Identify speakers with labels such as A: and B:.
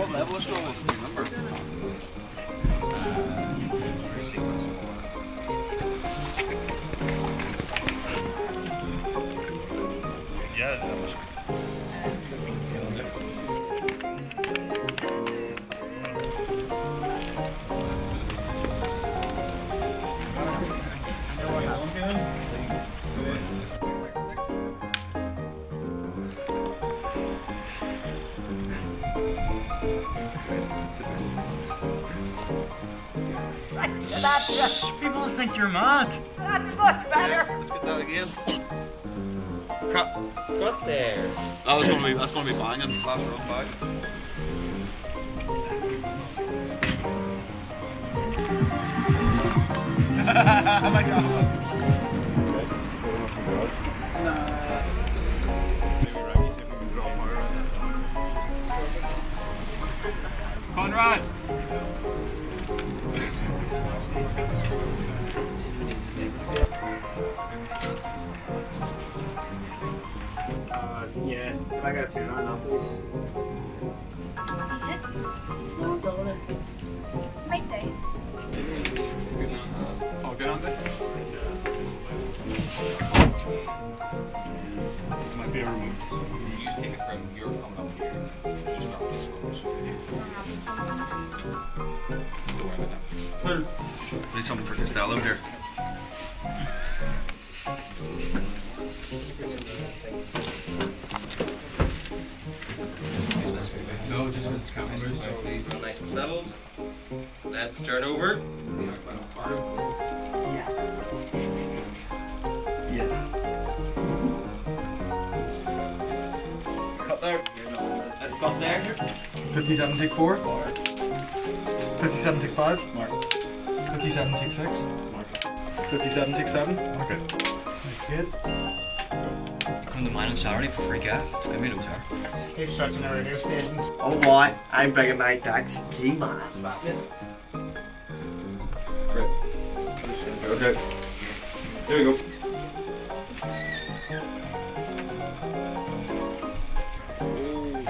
A: one was the number.
B: Uh.
C: Yeah, that was.
D: That's,
C: People think you're mad.
D: that's much better.
A: Let's get that again. Cut.
B: Got there.
A: Oh, that was gonna be that's gonna be banging. Flash run back. oh my god.
C: Conrad.
E: Uh, yeah, I got a two on now, please? No one's over there.
D: Might do.
C: Oh, good on there. Might be a remote.
B: You just take it from your
A: Need something for Costello here.
C: No, just with cameras.
B: So these are nice and settled. Let's turn over.
A: Yeah.
B: Yeah. Cut there.
F: Cut there. 5764. 57 take five.
C: Mark.
F: 5766.
C: Mark.
F: 5767. Mark
C: it.
F: 58.
G: Come to mine on Saturday for free gas. Give me a jar.
E: Keep searching the radio stations.
H: Oh boy, I'm bringing my tax key, man. Great.
A: Okay. There we go. Ooh.